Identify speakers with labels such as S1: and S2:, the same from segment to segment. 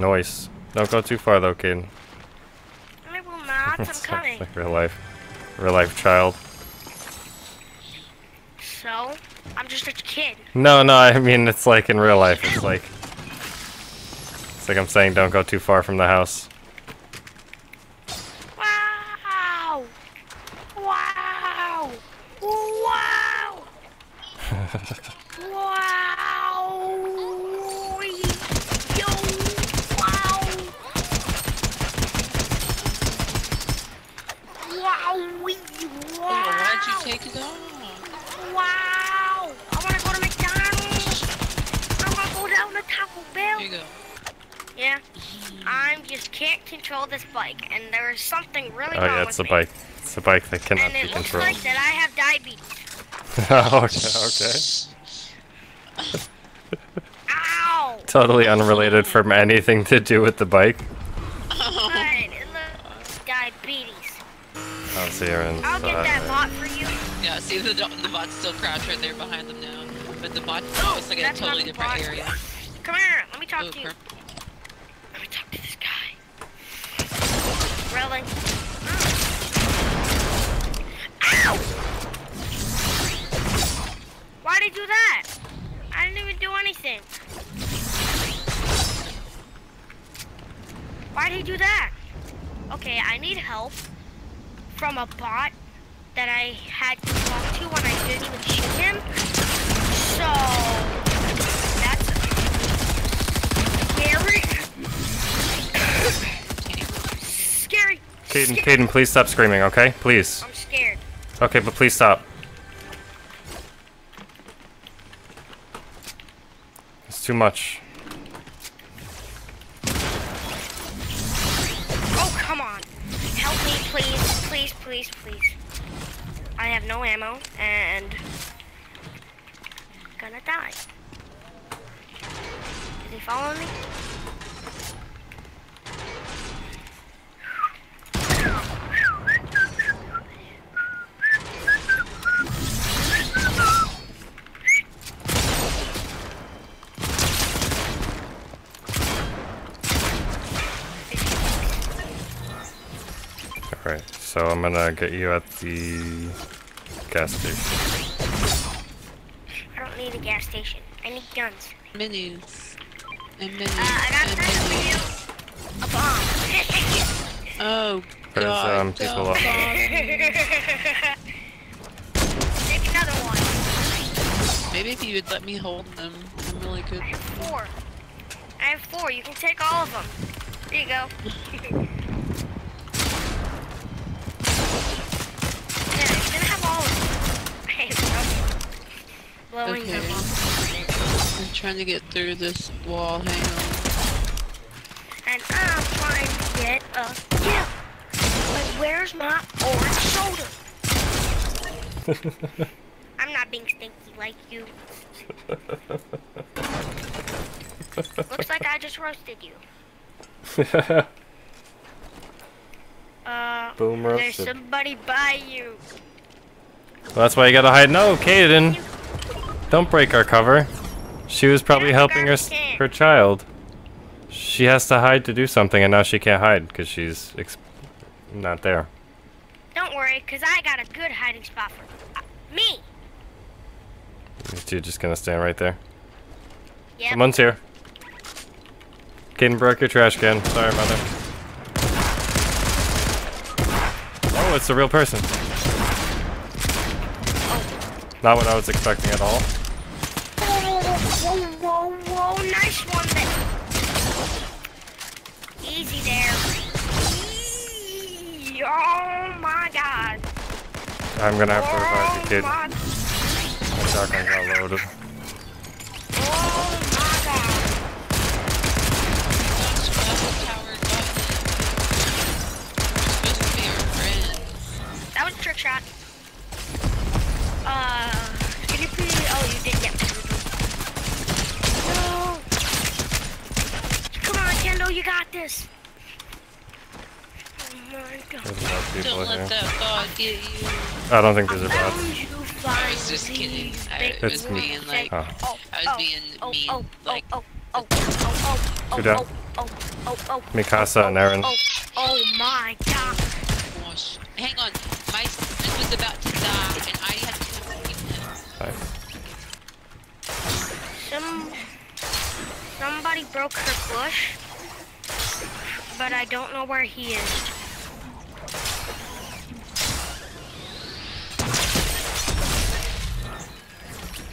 S1: Noise. Don't go too far though, Caden.
S2: I will not. I'm coming.
S1: like real life. Real life child.
S2: So, I'm just a kid.
S1: No, no, I mean it's like in real life. It's like It's like I'm saying don't go too far from the house.
S2: Wow! Wow! Wow! wow! Yo! Wow! Wow! Wow!
S3: Why'd you take it off?
S2: Wow! I wanna go to McDonald's. I wanna go down to Taco Bell.
S3: Here you go.
S2: Yeah. I just can't control this bike, and there is something really
S1: Oh
S2: wrong
S1: yeah,
S2: with
S1: it's a
S2: me.
S1: bike. It's a bike that cannot
S2: And
S1: be
S2: it looks
S1: controlled.
S2: like that I have diabetes.
S1: Oh, okay, okay.
S2: Ow!
S1: Totally unrelated from anything to do with the bike.
S2: But it looks diabetes.
S1: I'll see her in
S2: I'll get that bot for you.
S3: Yeah, see the the bot's still crouched right there behind them now. But the bot
S2: Oh,
S3: it's like in a totally
S2: the
S3: different
S2: bot.
S3: area.
S2: Come here, let me talk
S3: Oh,
S2: to you. Let me talk to this guy. Really? Ow! Why'd he do that? I didn't even do anything. Why'd he do that? Okay, I need help from a bot that I had to talk to when I didn't even shoot him. So that's scary. scary.
S1: Caden, Caden, please stop screaming, okay? Please.
S2: I'm scared.
S1: Okay, but please stop. It's too much.
S2: I have no ammo and gonna die. Is he following me?
S1: Alright, so I'm gonna get you at the gas station.
S2: I don't need a gas station. I need guns.
S3: Minis. And minis.
S2: Uh, I got
S3: and minis.
S2: A bomb.
S3: Oh
S1: There's,
S3: god.
S1: um, people
S3: don't
S1: up.
S2: Take another one.
S3: Maybe if you would let me hold them, I'm really good.
S2: I have four. I have four. You can take all of them. There you go. yeah, you can have all of them. I have no blowing them
S3: Okay.
S2: up.
S3: I'm trying to get through this wall. Hang on.
S2: And I'm trying to get a kill. But where's my orange shoulder? I'm not being stinky like you. Looks like I just roasted you. Uh,
S1: Boom
S2: there's somebody by you.
S1: Well, that's why you gotta hide. No, Caden! Don't break our cover. She was probably helping her, her child. She has to hide to do something, and now she can't hide because she's ex- not there.
S2: Don't worry, cause I got a good hiding spot for uh, me.
S1: You're just gonna stand right there.
S2: Yep.
S1: Someone's here. Caden broke your trash can. Sorry, mother. Oh, it's a real person. Not what I was expecting at all.
S2: Nice one there. Easy there. Eee, Oh my god.
S1: I'm gonna have to oh revive the kid.
S2: Oh my,
S1: My shotgun got loaded.
S2: oh my god.
S3: Tower got You're supposed to be our friends.
S2: That was a trick shot. Uh, can you please? Oh, you did get me. No. Come on, Kendall, you got this. Oh my god.
S1: There's a people
S3: Don't
S1: here.
S3: let that bot get you.
S1: I don't think there's a bot.
S3: I was just kidding. I
S1: It's
S3: was
S1: me.
S3: being like,
S1: Oh.
S2: Oh,
S3: I was
S2: oh,
S3: being
S2: oh,
S3: mean,
S2: oh, oh
S3: like-
S2: oh, oh, oh, oh, oh,
S1: Go
S2: oh, oh, oh, oh, oh.
S1: Mikasa
S2: oh,
S1: and Eren.
S2: Oh, oh my god.
S3: Gosh. Hang on. My friend was about to die, and I had to save him.
S1: Nice.
S2: Some somebody broke her bush, but I don't know where he is.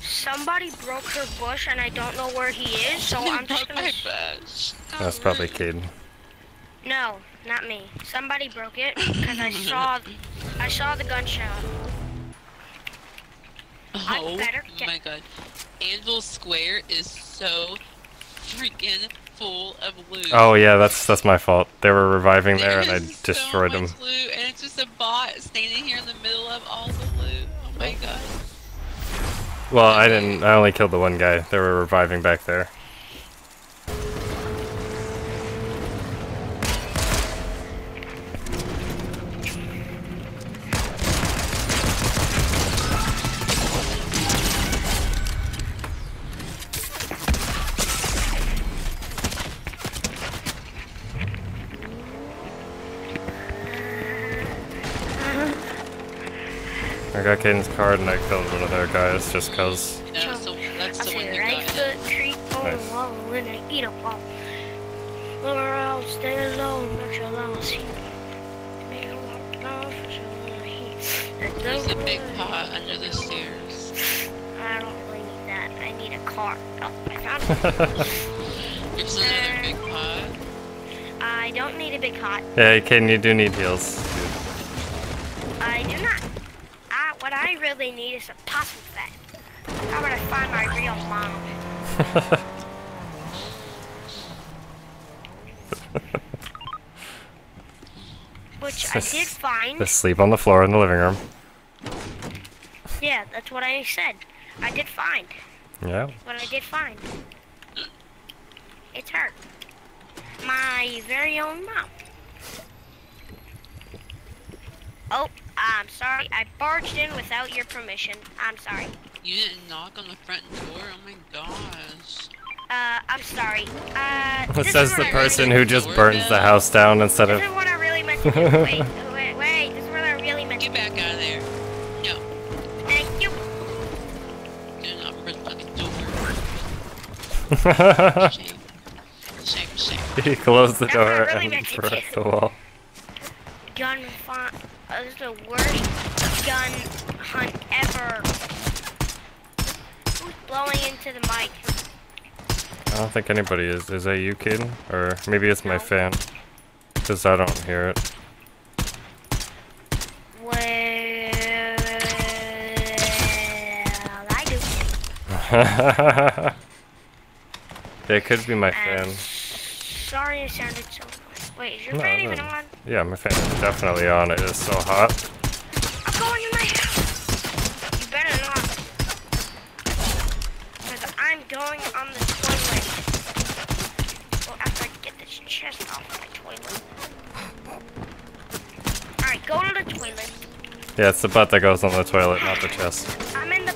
S2: Somebody broke her bush and I don't know where he is, so I'm just
S3: broke
S2: gonna.
S1: That's probably Caden.
S2: No, not me. Somebody broke it because I saw, I saw the gunshot.
S3: Oh
S2: better get-
S3: my god. Anvil Square is so freaking full of loot.
S1: Oh yeah, that's that's my fault. They were reviving there and I destroyed
S3: so
S1: them.
S3: Loot, and it's just a bot standing here in the middle of all the loot. Oh my god.
S1: Well, I didn't. I only killed the one guy. They were reviving back there. I card and I killed one of their guys just cause.
S3: No, so that's the one
S2: say
S3: got.
S2: foot creep
S1: Nice.
S2: wall and I eat a ball. Look around, stay alone, not your lungs heat. Make a walk down for sure heat. And
S3: There's a big pot under the stairs.
S2: I don't really need that. I need a car. Oh, I found it.
S3: There's another big uh, pot.
S2: I don't need a big hot.
S1: Yeah, Caden, you do need heals.
S2: I do not. What I really need is a possum fat. How would I find my real mom? Which I did find.
S1: Just sleep on the floor in the living room.
S2: Yeah, that's what I said. I did find.
S1: Yeah.
S2: What I did find. It's her. My very own mom. Oh, I'm sorry. I barged in without your permission. I'm sorry.
S3: You didn't knock on the front door? Oh my gosh.
S2: Uh, I'm sorry. Uh,
S1: It
S2: this
S1: says
S2: is
S1: the
S2: what I
S1: person
S2: really,
S1: who just burns the house down instead
S2: This
S1: of.
S2: is what I really meant to do. Wait, wait, wait. This is what I really meant to
S3: Get back out of there. No,
S2: do. Thank you.
S3: do not press fucking door. Shame. Shame, shame.
S1: he closed the
S2: That's
S1: door
S2: really
S1: and
S2: meant
S1: broke the wall.
S2: Gun fun. This is the worst gun hunt ever. Who's blowing into the mic?
S1: I don't think anybody is. Is that you, Caden? Or maybe it's my fan. Because I don't hear it.
S2: Well, I do.
S1: it could be my fan.
S2: sorry it sounded so. Wait, is your
S1: No,
S2: fan
S1: no.
S2: even on?
S1: Yeah, my fan is definitely on. It is so hot.
S2: I'm going in my house. You better not. Because I'm going on the toilet. Well, after I get this chest off my toilet. Alright, go to the toilet.
S1: Yeah, it's the butt that goes on the toilet, not the chest.
S2: I'm in the I'm in the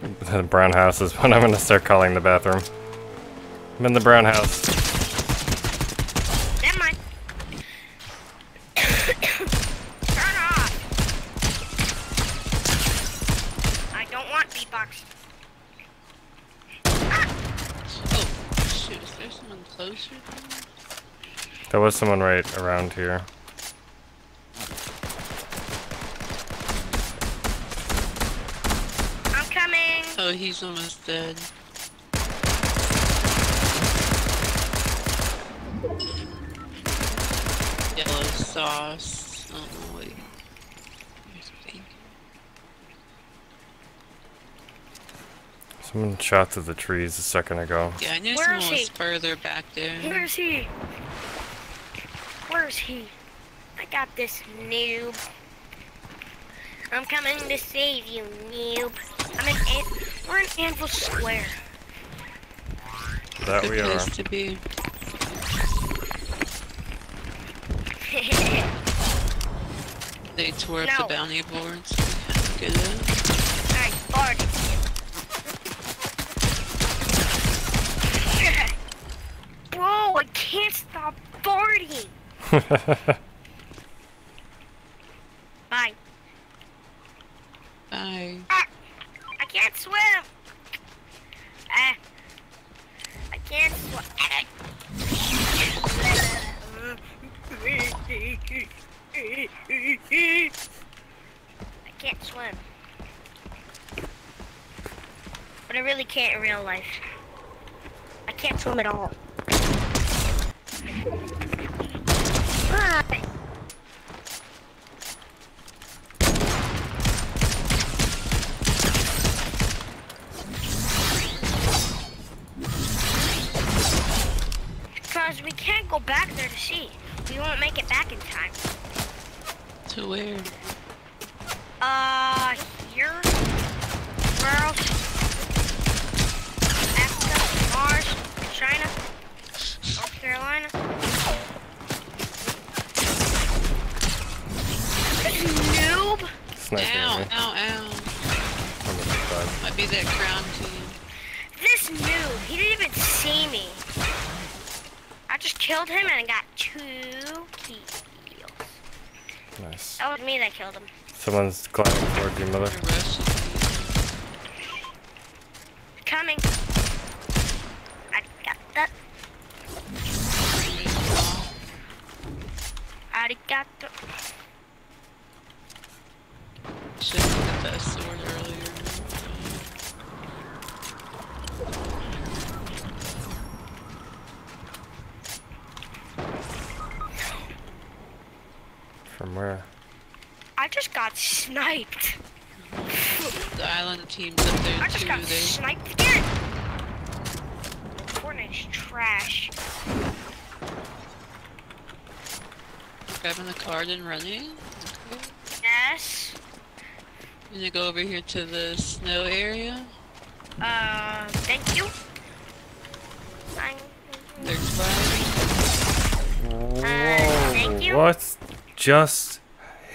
S2: The
S1: brown house is what I'm gonna start calling the bathroom. I'm in the brown house.
S2: Never mind. Turn off. I don't want beatbox. Ah!
S3: Oh, shoot. Is there someone closer?
S1: There was someone right around here.
S2: I'm coming.
S3: He's almost dead. Yellow sauce. Oh, wait. Here's a.
S1: Someone shot through the trees a second ago.
S3: Yeah, I knew
S2: Where
S3: someone was further back there.
S2: Where's he? Where's he? I got this noob. I'm coming to save you, noob. I'm in An- we're in Anvil Square.
S1: That
S3: Good
S1: we
S3: place are. to be. they tore up
S2: no.
S3: the bounty boards.
S2: Good. I farted. Bro, I can't stop farting. But I really can't in real life. I can't swim at all. Because we can't go back there to see. We won't make it back in time.
S3: To where?
S2: Uh, here? Where else? Africa, Mars, China, North Carolina. Noob!
S1: Sniping
S3: Ow,
S1: me.
S3: ow, ow.
S1: I'm gonna die.
S3: Might be that crown to you.
S2: This noob, he didn't even see me. I just killed him and I got two kills.
S1: Nice.
S2: That was me that killed him.
S1: Someone's gliding towards you,
S3: mother.
S2: Coming. I got that. Arigato.
S3: Should have that sword earlier.
S1: From where?
S2: I just got sniped.
S3: The island team's up there
S2: I just
S3: too.
S2: got
S3: They
S2: sniped again. Fortnite's trash.
S3: grabbing the card and running. Okay.
S2: Yes.
S3: I'm gonna go over here to the snow area.
S2: Uh, thank you. I'm-
S3: They're
S2: thank you.
S1: What just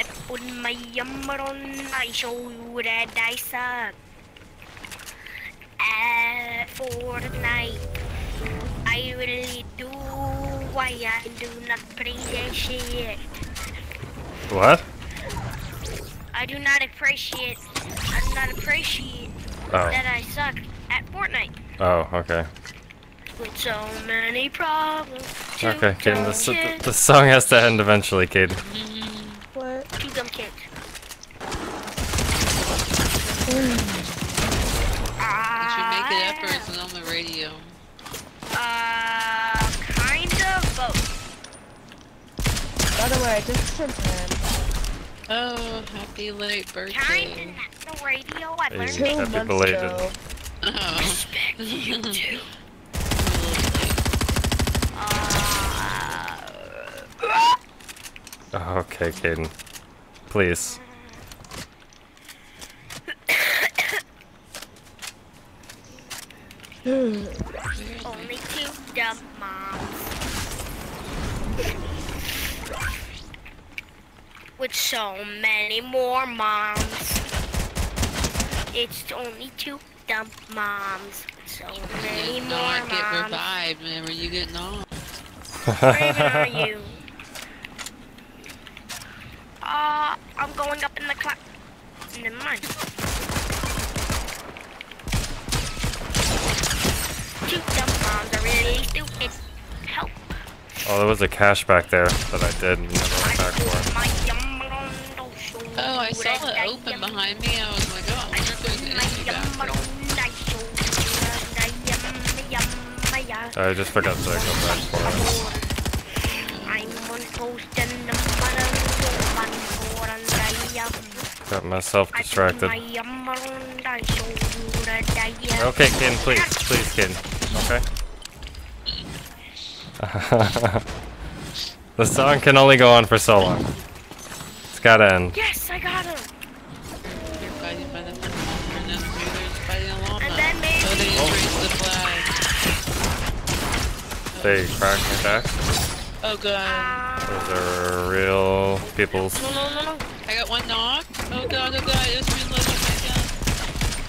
S2: I put my yum on my shoulder, I suck. Uh, for the I really do why I do not appreciate.
S1: What?
S2: I do not appreciate. I do not appreciate
S1: Oh.
S2: that I suck at Fortnite
S1: Oh, okay.
S2: with so many problems.
S1: Okay, Caden,
S2: dumb
S1: the, the song has to end eventually, Caden.
S4: What?
S2: Two dumb kids.
S3: Did you make it up or is it on the radio?
S2: Uh, kind of both.
S4: By the way, I just sent him.
S3: Oh, happy late birthday.
S2: Kind
S3: birthday.
S2: of the radio. I learned
S1: Hey.
S4: Two
S2: it.
S1: Happy
S4: months
S1: belated.
S4: ago.
S3: Oh.
S2: Respect you too. Uh,
S1: Okay, Caden. Please.
S2: only two dumb moms. With so many more moms. It's only two dumb moms. So many
S3: Did
S2: more
S3: not get
S2: moms.
S3: revived whenever you getting on.
S2: Where even are you? Uh, I'm going up in the cloud. Never mind. Two dumb moms are really stupid. Help.
S1: Oh, there was a cache back there that I did and never went back for.
S2: My yum on the shoulder,
S3: Oh, I saw it open behind me. I was like, oh, I wonder if there's an
S2: my
S3: enemy
S2: yum
S3: back
S2: on
S3: there.
S2: the shoulder, I yum, yum, my yum.
S1: I just forgot to go back for it.
S2: I'm on post and the mother one for and I yum.
S1: Got myself distracted.
S2: my yum on the shoulder, I yum.
S1: Okay, Caden, please. Please, Caden. Okay? the song can only go on for so long. It's It's gotta end.
S2: Yes, I got him.
S3: You're fighting by the front and then Taylor's fighting along.
S2: And then maybe-
S3: Oh, they just raised the flag.
S1: They cracked my back.
S3: Oh god.
S2: Uh,
S1: Those are real people's.
S2: no, no, no, no.
S3: I got one knock. Oh god, oh god, it's reloading my gun.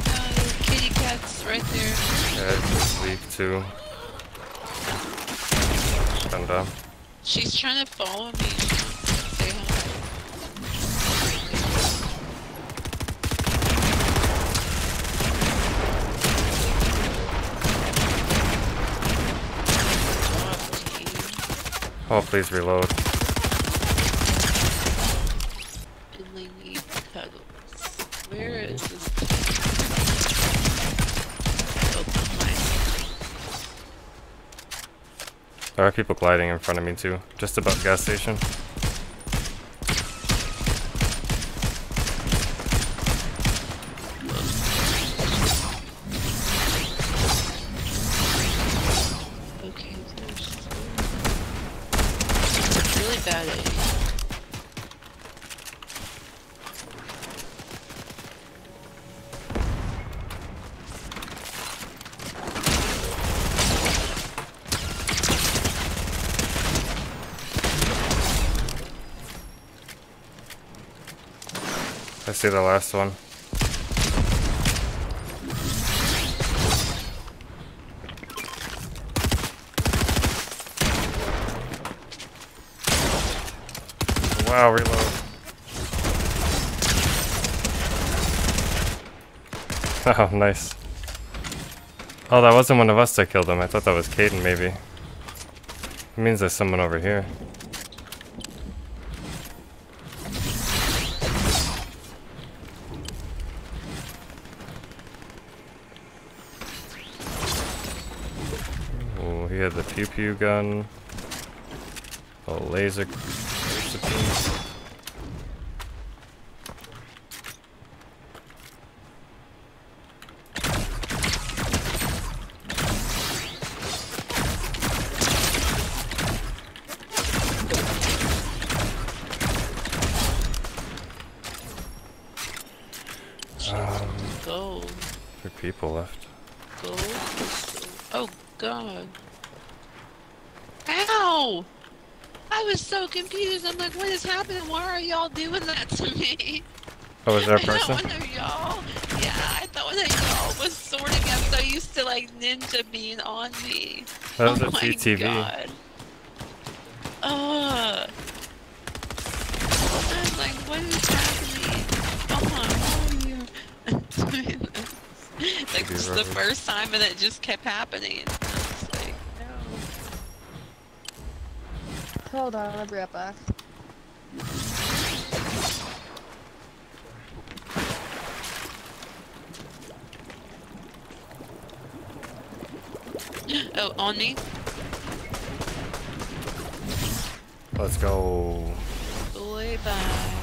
S3: Oh, there's kitty cats right there.
S1: Yeah, it's weak too. Gun down.
S3: She's trying to follow me. Say hi. Oh,
S1: please reload.
S3: Finley needs cuddles. Where is this? Oh, behind.
S1: There are people gliding in front of me too. Just above the gas station.
S3: Okay, really bad
S1: see the last one. Wow, reload. Oh, nice. Oh, that wasn't one of us that killed him. I thought that was Caden, maybe. It means there's someone over here. Pew pew gun. A laser. Three people left.
S3: go. Oh god. Ow! I was so confused. I'm like, what is happening? Why are y'all doing that to me?
S1: Oh, is there a
S3: I thought
S1: person?
S3: one of y'all. Yeah, I thought one of y'all was sorting. I'm so used to like ninja being on me.
S1: That was
S3: oh
S1: a
S3: my
S1: TTV.
S3: God. Ugh. I'm like, what is happening? Oh my, why are you doing this? Like, this is the first time and it just kept happening.
S4: Hold on, I'll be right back.
S3: Oh, on me?
S1: Let's go.
S3: Bye bye.